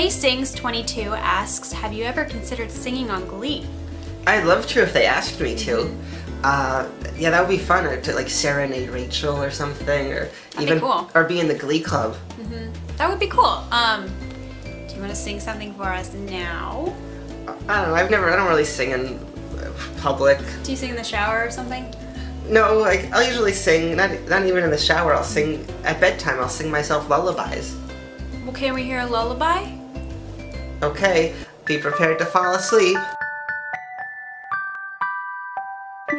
Hey Sings 22 asks, have you ever considered singing on Glee? I'd love to if they asked me to. Uh, yeah, that would be fun, or to like serenade Rachel or something, or That'd even be cool. or be in the Glee club. That would be cool. Um, do you want to sing something for us now? I don't know. I've never. I don't really sing in public. Do you sing in the shower or something? No, like I'll usually sing. Not not even in the shower. I'll sing at bedtime. I'll sing myself lullabies. Well, can we hear a lullaby? Okay, be prepared to fall asleep.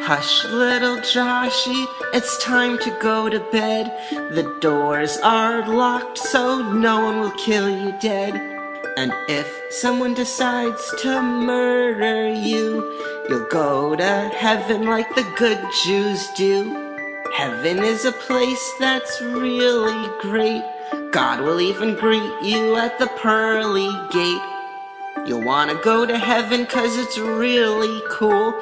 Hush, little Joshy, it's time to go to bed. The doors are locked, so no one will kill you dead. And if someone decides to murder you, you'll go to heaven like the good Jews do. Heaven is a place that's really great. God will even greet you at the pearly gate. You'll wanna go to heaven cause it's really cool.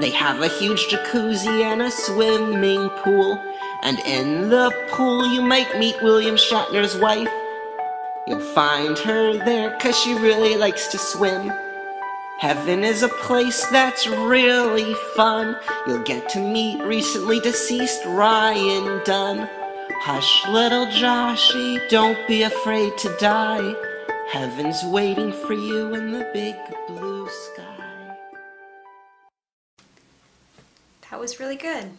They have a huge jacuzzi and a swimming pool. And in the pool you might meet William Shatner's wife. You'll find her there cause she really likes to swim. Heaven is a place that's really fun. You'll get to meet recently deceased Ryan Dunn. Hush, little Joshy, don't be afraid to die. Heaven's waiting for you in the big blue sky. That was really good.